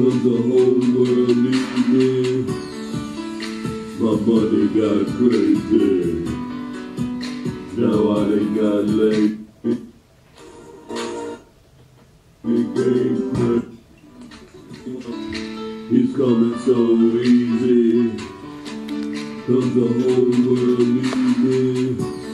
Cause the whole world needs me. My money got crazy. Now I ain't got late. It's coming so easy. Cause the whole world needs me.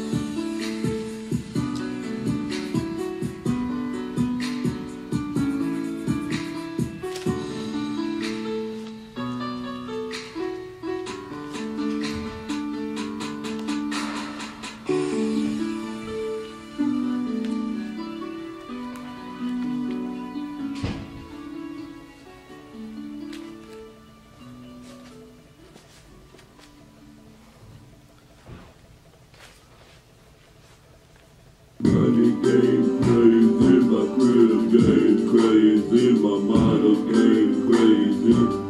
Game crazy, my crib game crazy, my model game crazy,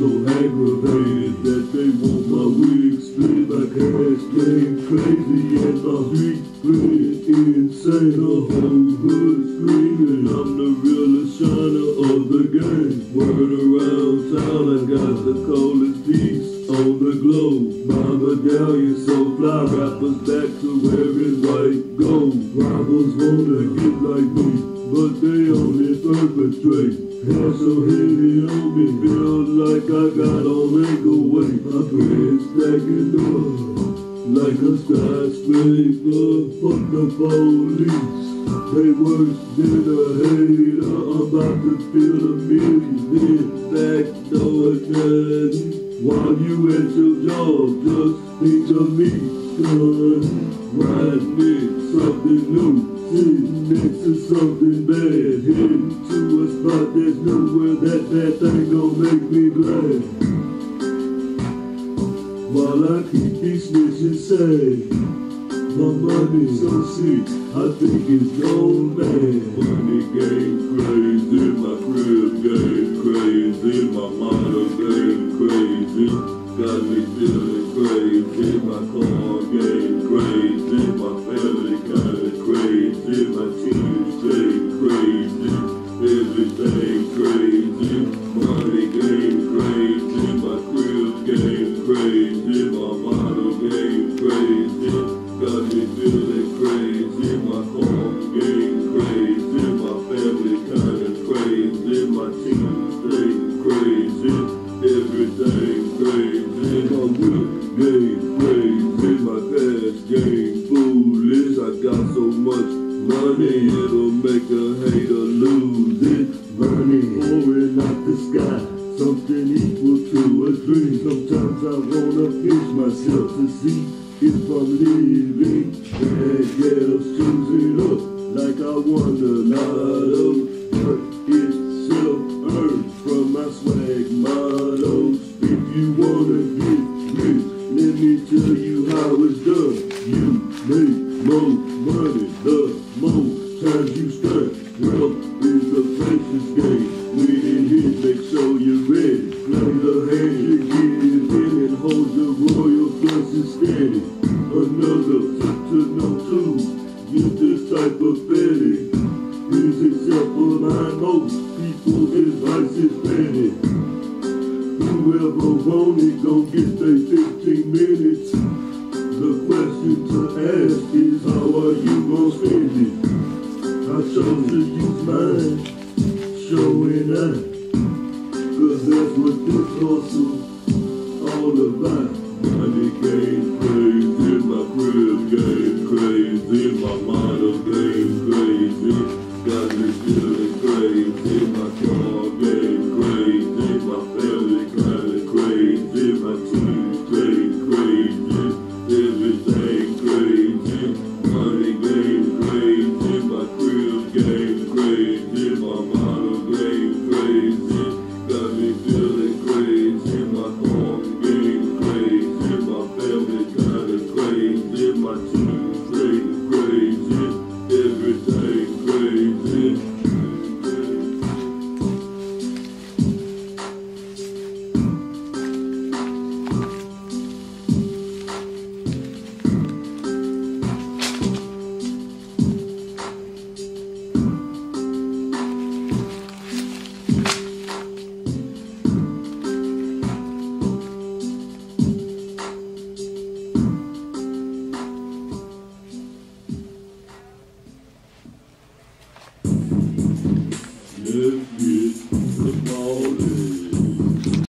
so aggravated that they want my wig split. My cash game crazy and my street cred insane. The whole hood screaming, I'm the realest shiner of the game. Word around town, I got the coldest piece on the globe. My medallion so fly, rappers back to where it's white gold. Rivals wanna get like me, but they only perpetrate. Hair so heavy on me, feel like I got on ankle weight. My friends stacking up like a skyscraper. Fuck the police. They worse than a hater. I'm about to feel a million back door nothing. While you at your job, just think of me, son. Riding me something new, sitting next to something bad. Heading to there's nowhere that that thing gon' make me glad. While I keep these snitches safe. My money's so sick, I think it's gone bad. Money game crazy, my crib game crazy, my model game crazy. Got me feeling money, it'll make a hater lose it. Money pouring out the sky, something equal to a dream. Sometimes I wanna pinch myself to see if I'm living. Bad girls choosing up like I won the lotto. But it's self-earned from my swag mottos. If you wanna times you is a precious game. When it hits, make sure you're ready. Play the hand you give in and hold your royal and steady. Another to no two. Get this type of betting. Is except for mine, most people advice is petty. Whoever want it gon' get their 15 minutes. The question to ask is how are you gon' spend it? Chose to use mine, showing out. Cause that's what this hustle all about. Money game